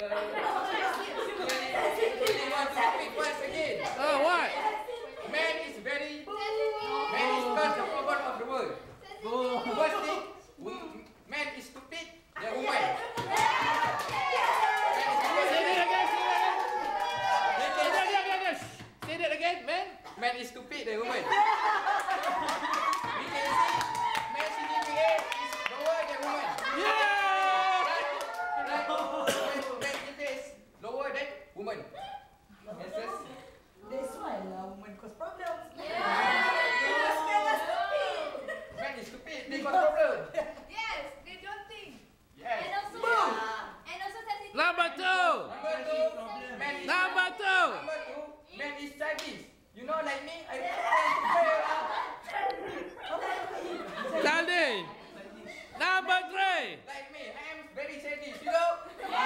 really want to speak once again. Oh, what? Man is very, man is oh. cause the problem of the world. First thing, wo- man is stupid, woman. Say that again, say that again. They Say can that again, again. Shh. Say that again, man. Man is stupid, then woman. We can say man CGPA is lower than woman. Yeah! Right? Man, man CGPA is lower than woman. Yes, yes. That's why lah woman cause problems. Man is stupid, they got problem. Yes, they don't think. Yes. And also, and also sensitive. Number two. Number two, man is Number two. Number two, man is childish. You know, like me, I tend to play around. Charlie. Number three. Like me, I am very childish. You know. Yeah.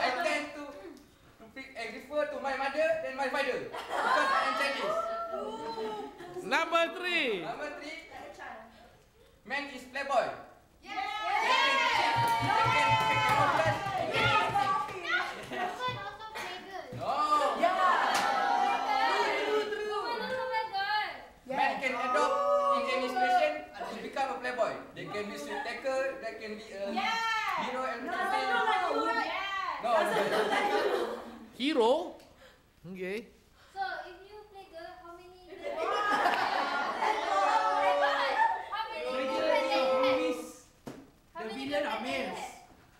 I tend to to pick, I refer to my mother than my father because I am childish. Number three. Number three, man is playboy. Hero. Okay. So if you play good, how many? How many girls they have? How many girls?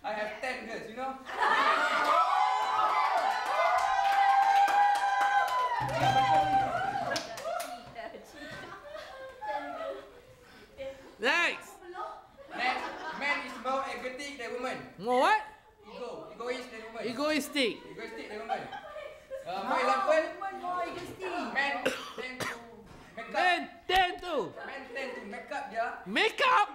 I have 10 girls, you know. Next. Next, man is more egotic than woman. More what? Egoistic. Egoistic than woman. Uh, for example, Woman more egoistic. men tend to make up. Men tend to Men tend to make up their make up.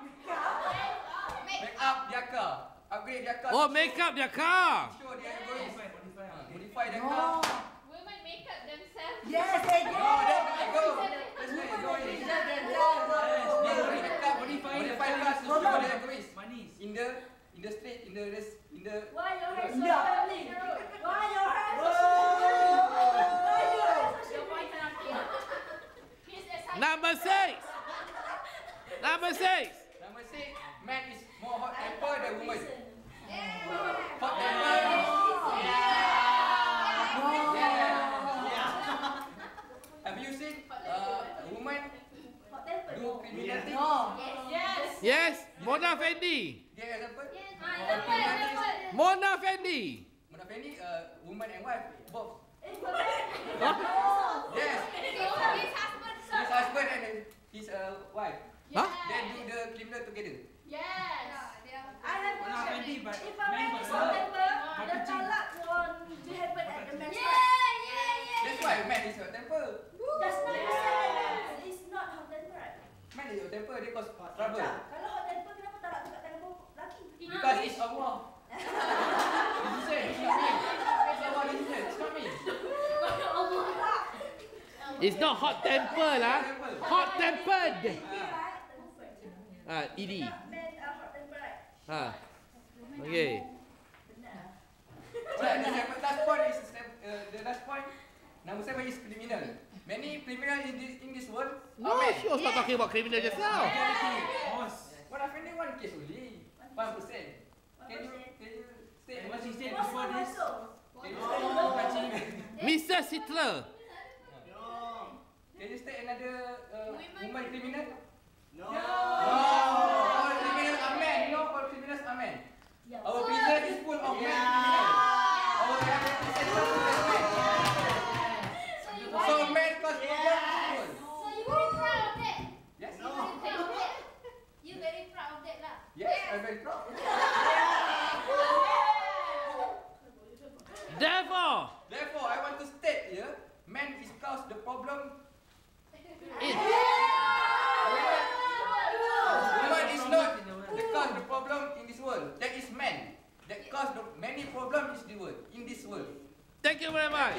make up their car, upgrade their car. Oh, make up their car. Show their egoist. Uh, modify their car. Women make up themselves. Yes, they do. No, that's not ego. That's not egoist. They only make up, modify cars to show their egoist. In the street, in the res- in the Why your hair so Yeah. curly? Why your hair so Your point cannot hear. He's excited. Number six. Number six. Number six, man is more hot temper than woman. Yeah. Hot temper. Have you seen uh, a woman do criminal things? Yes. Yes. Mona Fandey. Mona Fendi. Mona Fendi, uh, woman and wife, both. Huh? Yes. So his husband, sir. His husband and his uh, wife. Huh? They do the criminal together. Yes. I have a question. Fendi, but If a man is temper, But the talak won't happen at the man's Yeah, yeah, yeah. That's why man is hot temper. That's not the same. Man is not hot temper, right? Man is hot temper, they cause trouble. Kalau hot temper, kenapa talak tu kat tangan lelaki? Because it's Allah. It's the same, it's not me. It's Allah decision, it's not me. It's not hot temper lah. Hot tempered. Ah. Ah, ED. Ah. Okay. Alright, the last point is uh, the last point. Number seven is criminal. Many criminal in this in this world No, she was not talking about criminal just now. Boss. What I've only one case only. One percent. Can you can you state What she said Masuk, before this? masuk. Can you state another kacing? Mr. Hitler. Can you state another uh, woman criminal? Therefore, therefore, I want to state here, man is cause the problem. It, yeah! Is not the cause the problem in this world. That is man that cause the many problems in this world. Thank you very much.